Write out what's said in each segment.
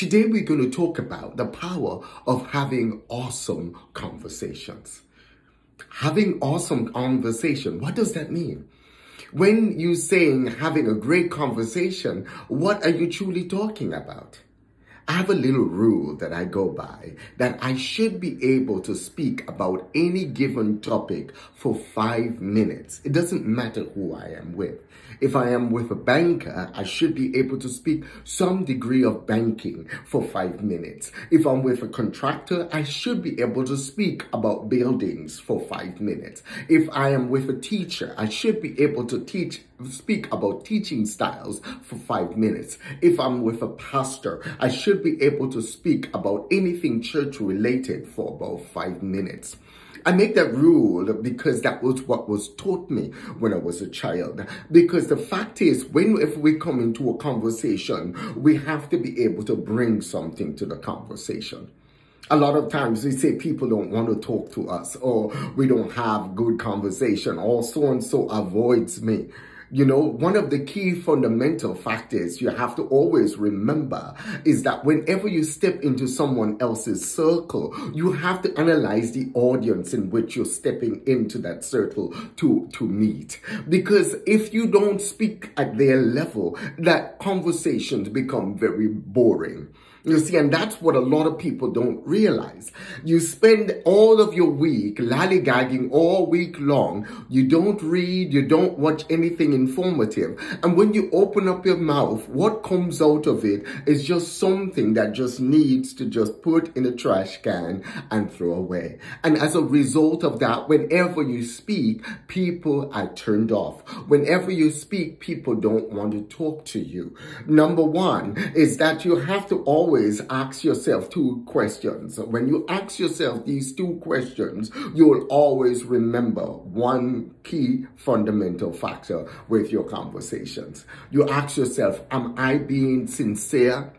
Today we're going to talk about the power of having awesome conversations. Having awesome conversation, what does that mean? When you saying having a great conversation, what are you truly talking about? I have a little rule that I go by that I should be able to speak about any given topic for five minutes. It doesn't matter who I am with. If I am with a banker, I should be able to speak some degree of banking for five minutes. If I'm with a contractor, I should be able to speak about buildings for five minutes. If I am with a teacher, I should be able to teach speak about teaching styles for five minutes. If I'm with a pastor, I should be able to speak about anything church related for about five minutes. I make that rule because that was what was taught me when I was a child. Because the fact is, when if we come into a conversation, we have to be able to bring something to the conversation. A lot of times we say people don't want to talk to us or we don't have good conversation or so and so avoids me. You know, one of the key fundamental factors you have to always remember is that whenever you step into someone else's circle, you have to analyze the audience in which you're stepping into that circle to, to meet. Because if you don't speak at their level, that conversations become very boring. You see, and that's what a lot of people don't realize. You spend all of your week lollygagging all week long. You don't read, you don't watch anything informative. And when you open up your mouth, what comes out of it is just something that just needs to just put in a trash can and throw away. And as a result of that, whenever you speak, people are turned off. Whenever you speak, people don't want to talk to you. Number one is that you have to always always ask yourself two questions. When you ask yourself these two questions, you will always remember one key fundamental factor with your conversations. You ask yourself, am I being sincere?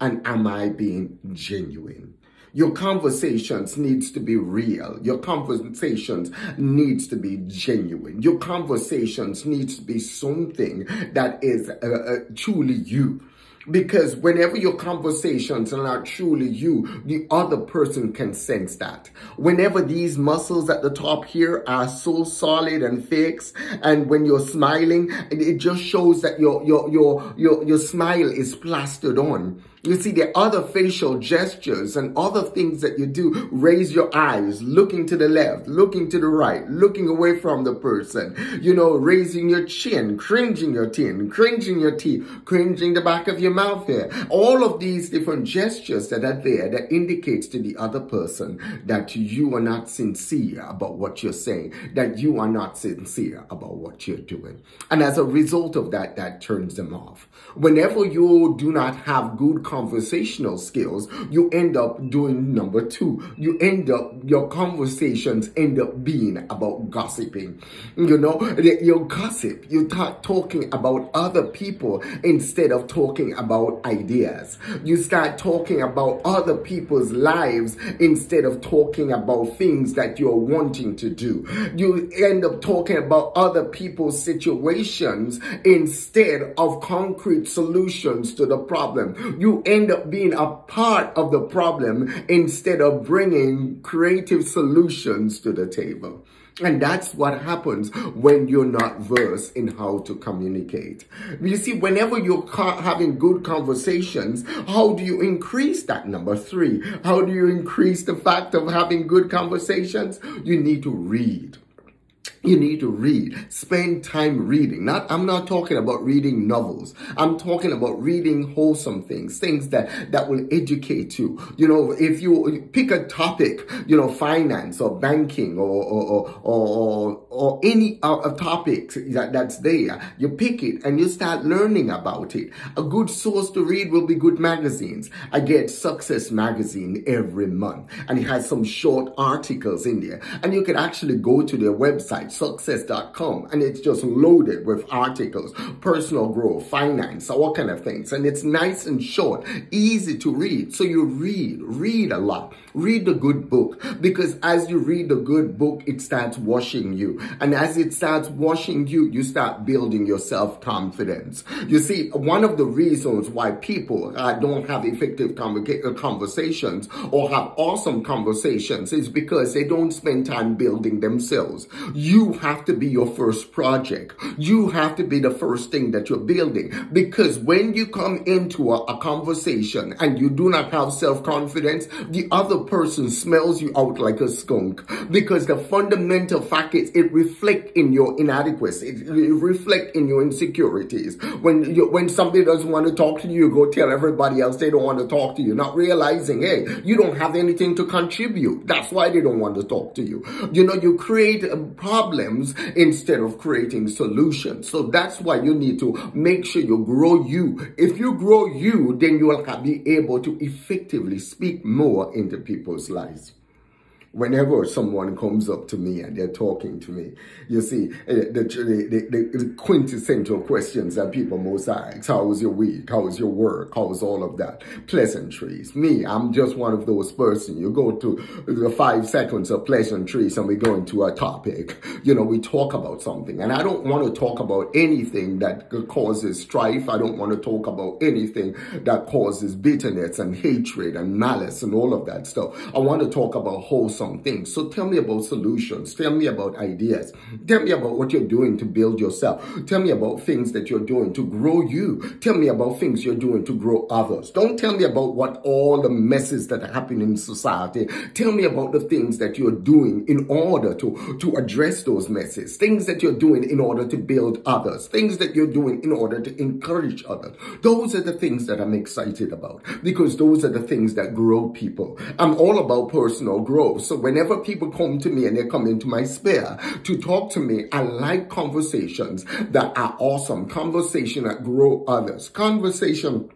And am I being genuine? Your conversations needs to be real. Your conversations needs to be genuine. Your conversations needs to be something that is uh, uh, truly you. Because whenever your conversations are not truly you, the other person can sense that. Whenever these muscles at the top here are so solid and fixed, and when you're smiling, it just shows that your, your, your, your, your smile is plastered on. You see, the other facial gestures and other things that you do, raise your eyes, looking to the left, looking to the right, looking away from the person, you know, raising your chin, cringing your chin, cringing your teeth, cringing the back of your mouth here. All of these different gestures that are there that indicates to the other person that you are not sincere about what you're saying, that you are not sincere about what you're doing. And as a result of that, that turns them off. Whenever you do not have good conversational skills, you end up doing number two. You end up, your conversations end up being about gossiping. You know, you gossip, you start talking about other people instead of talking about ideas. You start talking about other people's lives instead of talking about things that you're wanting to do. You end up talking about other people's situations instead of concrete solutions to the problem. You end up being a part of the problem instead of bringing creative solutions to the table. And that's what happens when you're not versed in how to communicate. You see, whenever you're having good conversations, how do you increase that? Number three, how do you increase the fact of having good conversations? You need to read. You need to read. Spend time reading. Not, I'm not talking about reading novels. I'm talking about reading wholesome things, things that, that will educate you. You know, if you pick a topic, you know, finance or banking or, or, or, or, or any uh, topic that, that's there, you pick it and you start learning about it. A good source to read will be good magazines. I get Success Magazine every month and it has some short articles in there and you can actually go to their website success.com and it's just loaded with articles, personal growth, finance, all kind of things. And it's nice and short, easy to read. So you read, read a lot. Read the good book because as you read the good book, it starts washing you. And as it starts washing you, you start building your self-confidence. You see, one of the reasons why people uh, don't have effective uh, conversations or have awesome conversations is because they don't spend time building themselves. You have to be your first project. You have to be the first thing that you're building because when you come into a, a conversation and you do not have self-confidence, the other person smells you out like a skunk because the fundamental fact is it reflects in your inadequacy. It, it reflects in your insecurities. When you, when somebody doesn't want to talk to you, you go tell everybody else they don't want to talk to you, not realizing, hey, you don't have anything to contribute. That's why they don't want to talk to you. You know, you create um, problems instead of creating solutions. So that's why you need to make sure you grow you. If you grow you, then you will be able to effectively speak more into people's lives whenever someone comes up to me and they're talking to me, you see, uh, the, the, the, the, quintessential questions that people most ask, how was your week? How was your work? How was all of that? Pleasantries. Me, I'm just one of those person. You go to the five seconds of pleasantries and we go into a topic. You know, we talk about something and I don't want to talk about anything that causes strife. I don't want to talk about anything that causes bitterness and hatred and malice and all of that stuff. I want to talk about wholesome things. So tell me about solutions. Tell me about ideas. Tell me about what you're doing to build yourself. Tell me about things that you're doing to grow you. Tell me about things you're doing to grow others. Don't tell me about what all the messes that are happening in society. Tell me about the things that you're doing in order to, to address those messes. Things that you're doing in order to build others. Things that you're doing in order to encourage others. Those are the things that I'm excited about because those are the things that grow people. I'm all about personal growth. So so whenever people come to me and they come into my sphere to talk to me, I like conversations that are awesome, conversation that grow others, conversation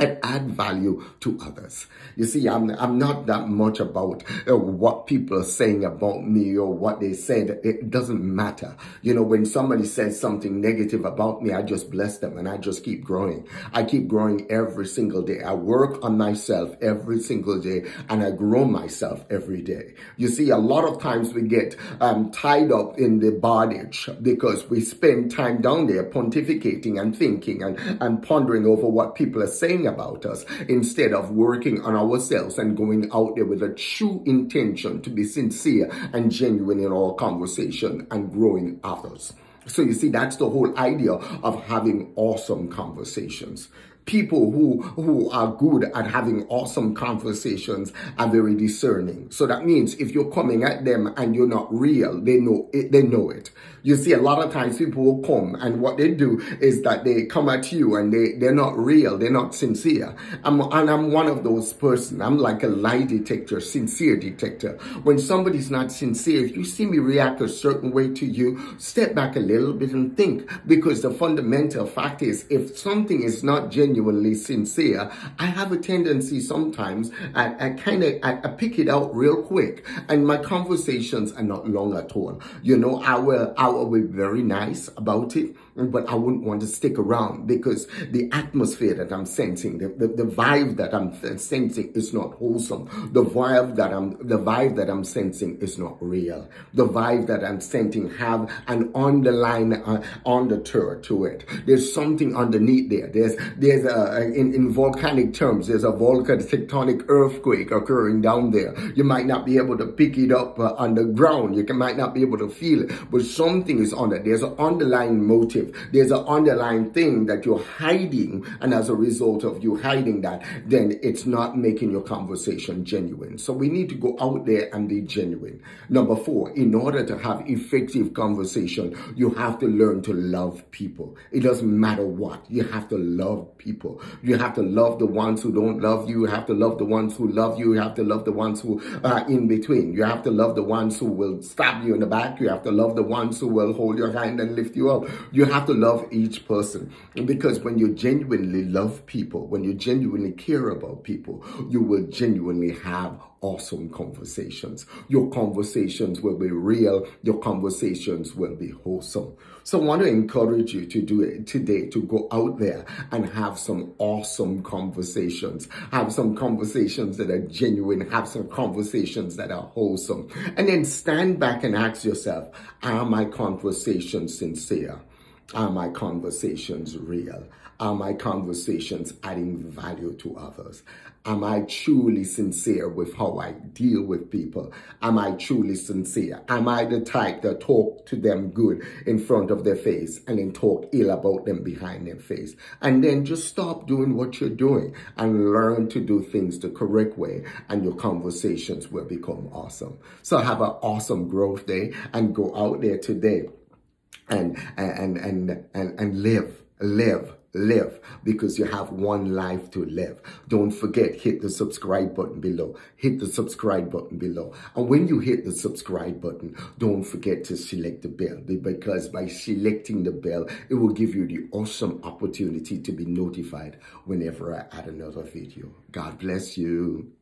and add value to others. You see, I'm, I'm not that much about uh, what people are saying about me or what they said. It doesn't matter. You know, when somebody says something negative about me, I just bless them and I just keep growing. I keep growing every single day. I work on myself every single day and I grow myself every day. You see, a lot of times we get um, tied up in the bondage because we spend time down there pontificating and thinking and, and pondering over what people are saying about us instead of working on ourselves and going out there with a true intention to be sincere and genuine in our conversation and growing others. So you see, that's the whole idea of having awesome conversations people who who are good at having awesome conversations are very discerning so that means if you're coming at them and you're not real they know it they know it you see, a lot of times people will come and what they do is that they come at you and they, they're not real. They're not sincere. I'm, and I'm one of those person. I'm like a lie detector, sincere detector. When somebody's not sincere, if you see me react a certain way to you, step back a little bit and think because the fundamental fact is if something is not genuinely sincere, I have a tendency sometimes I, I kind of I, I pick it out real quick and my conversations are not long at all. You know, I will, I will be very nice about it but I wouldn't want to stick around because the atmosphere that I'm sensing, the, the, the, vibe that I'm sensing is not wholesome. The vibe that I'm, the vibe that I'm sensing is not real. The vibe that I'm sensing have an underlying uh, undertow to it. There's something underneath there. There's, there's a, in, in volcanic terms, there's a volcanic tectonic earthquake occurring down there. You might not be able to pick it up uh, underground. You can, might not be able to feel it, but something is on it. There's an underlying motive there's an underlying thing that you're hiding. And as a result of you hiding that, then it's not making your conversation genuine. So we need to go out there and be genuine. Number four, in order to have effective conversation, you have to learn to love people. It doesn't matter what. You have to love people. You have to love the ones who don't love you. You have to love the ones who love you. You have to love the ones who are in between. You have to love the ones who will stab you in the back. You have to love the ones who will hold your hand and lift you up. You have to love each person because when you genuinely love people, when you genuinely care about people, you will genuinely have awesome conversations. Your conversations will be real. Your conversations will be wholesome. So I want to encourage you to do it today, to go out there and have some awesome conversations. Have some conversations that are genuine. Have some conversations that are wholesome. And then stand back and ask yourself, are my conversations sincere? Are my conversations real? Are my conversations adding value to others? Am I truly sincere with how I deal with people? Am I truly sincere? Am I the type that talk to them good in front of their face and then talk ill about them behind their face? And then just stop doing what you're doing and learn to do things the correct way and your conversations will become awesome. So have an awesome growth day and go out there today and and and and, and live live live because you have one life to live. Don't forget hit the subscribe button below. Hit the subscribe button below. And when you hit the subscribe button don't forget to select the bell because by selecting the bell it will give you the awesome opportunity to be notified whenever i add another video. God bless you